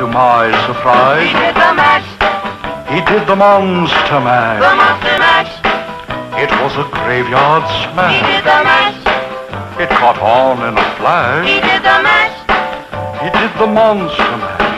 to my surprise, He did the mash, he did the monster the monster mash. It was a graveyard smash. He did the mash, It caught on in a flash. he did the mash. He did the monster mash.